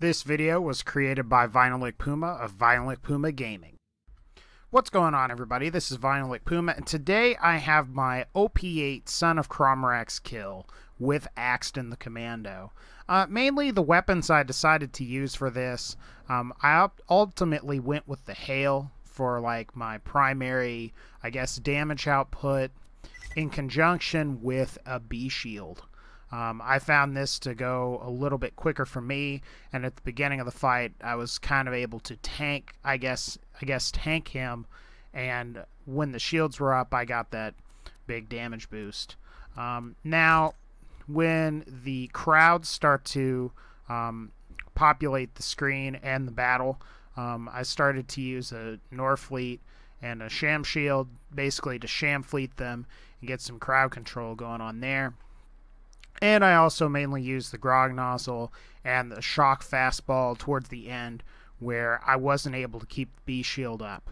This video was created by Vinylic Puma of Vinylic Puma Gaming. What's going on everybody? This is Vinylic Puma and today I have my OP8 Son of Crawmerax kill with Axton the Commando. Uh, mainly the weapons I decided to use for this, um, I ultimately went with the Hail for like my primary, I guess, damage output in conjunction with a Bee shield. Um, I found this to go a little bit quicker for me, and at the beginning of the fight, I was kind of able to tank, I guess, I guess tank him, and when the shields were up, I got that big damage boost. Um, now, when the crowds start to um, populate the screen and the battle, um, I started to use a Norfleet and a Sham Shield, basically to Sham Fleet them and get some crowd control going on there. And I also mainly used the Grog nozzle and the shock fastball towards the end where I wasn't able to keep the Bee shield up.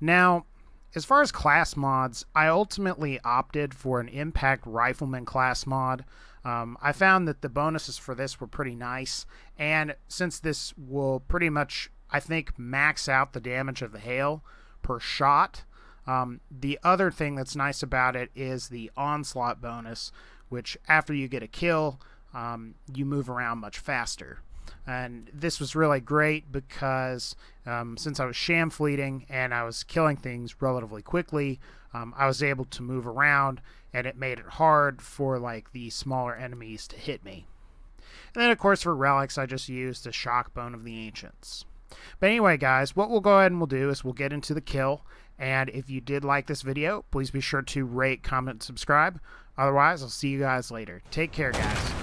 Now, as far as class mods, I ultimately opted for an Impact Rifleman class mod. Um, I found that the bonuses for this were pretty nice, and since this will pretty much, I think, max out the damage of the hail per shot, um, the other thing that's nice about it is the onslaught bonus, which after you get a kill, um, you move around much faster. And this was really great because um, since I was sham fleeting and I was killing things relatively quickly, um, I was able to move around and it made it hard for like the smaller enemies to hit me. And then of course for relics I just used the shock bone of the ancients. But anyway guys, what we'll go ahead and we'll do is we'll get into the kill and if you did like this video, please be sure to rate, comment, subscribe. Otherwise, I'll see you guys later. Take care, guys.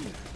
Now